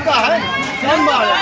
आपका है। कौन बात है?